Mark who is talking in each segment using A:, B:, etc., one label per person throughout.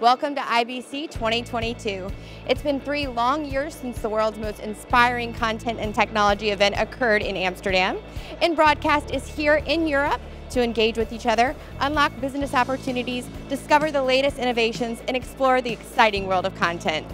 A: Welcome to IBC 2022. It's been three long years since the world's most inspiring content and technology event occurred in Amsterdam. InBroadcast is here in Europe to engage with each other, unlock business opportunities, discover the latest innovations, and explore the exciting world of content.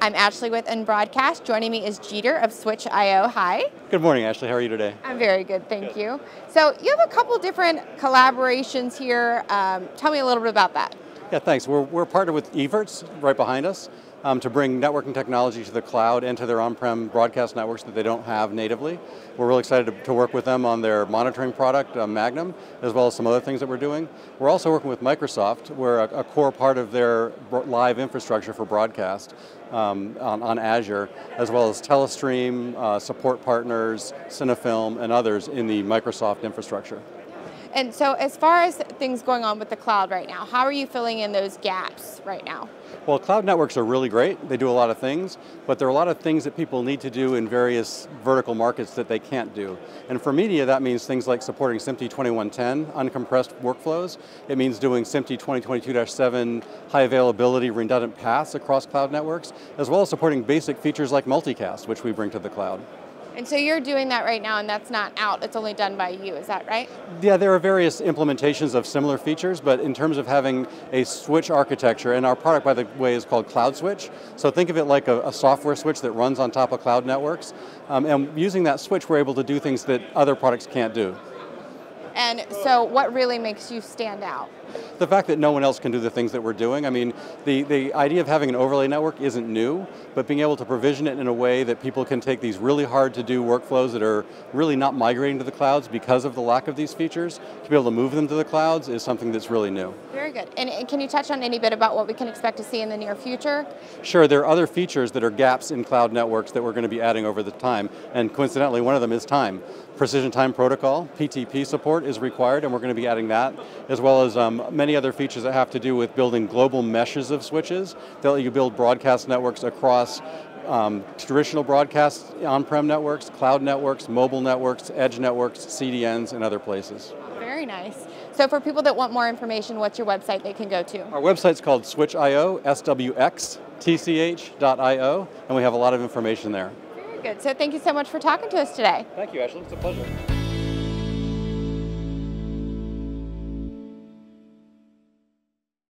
A: I'm Ashley with InBroadcast. Joining me is Jeter of swXtch.io. Hi.
B: Good morning, Ashley. How are you today?
A: I'm very good, thank good. you. So you have a couple different collaborations here. Um, tell me a little bit about that.
B: Yeah, thanks. We're, we're partnered with Evertz right behind us um, to bring networking technology to the cloud and to their on-prem broadcast networks that they don't have natively. We're really excited to, to work with them on their monitoring product, uh, Magnum, as well as some other things that we're doing. We're also working with Microsoft. We're a, a core part of their live infrastructure for broadcast um, on, on, Azure, as well as Telestream, uh, support partners, Cinnafilm, and others in the Microsoft infrastructure.
A: And so as far as things going on with the cloud right now, how are you filling in those gaps right now?
B: Well, cloud networks are really great. They do a lot of things, but there are a lot of things that people need to do in various vertical markets that they can't do. And for media, that means things like supporting SMPTE 2110, uncompressed workflows. It means doing SMPTE 2022-7 high availability redundant paths across cloud networks, as well as supporting basic features like multicast, which we bring to the cloud.
A: And so you're doing that right now and that's not out, it's only done by you, is that right?
B: Yeah, there are various implementations of similar features, but in terms of having a switch architecture, and our product, by the way, is called cloudSwXtch. So think of it like a, a software switch that runs on top of cloud networks. Um, and using that switch, we're able to do things that other products can't do.
A: And so what really makes you stand out?
B: The fact that no one else can do the things that we're doing. I mean, the, the idea of having an overlay network isn't new, but being able to provision it in a way that people can take these really hard to do workflows that are really not migrating to the clouds because of the lack of these features, to be able to move them to the clouds is something that's really new.
A: Very good. And, and can you touch on any bit about what we can expect to see in the near future?
B: Sure, there are other features that are gaps in cloud networks that we're going to be adding over the time, and coincidentally one of them is time. Precision time protocol, PTP support is required and we're going to be adding that, as well as um, many other features that have to do with building global meshes of switches that let you build broadcast networks across um, traditional broadcast on-prem networks, cloud networks, mobile networks, edge networks, CDNs, and other places.
A: Very nice. So for people that want more information, what's your website they can go to?
B: Our website's called swXtch.io, S-W-X-T-C-H.io, and we have a lot of information there
A: good. So thank you so much for talking to us today.
B: Thank you, Ashley. It's a pleasure.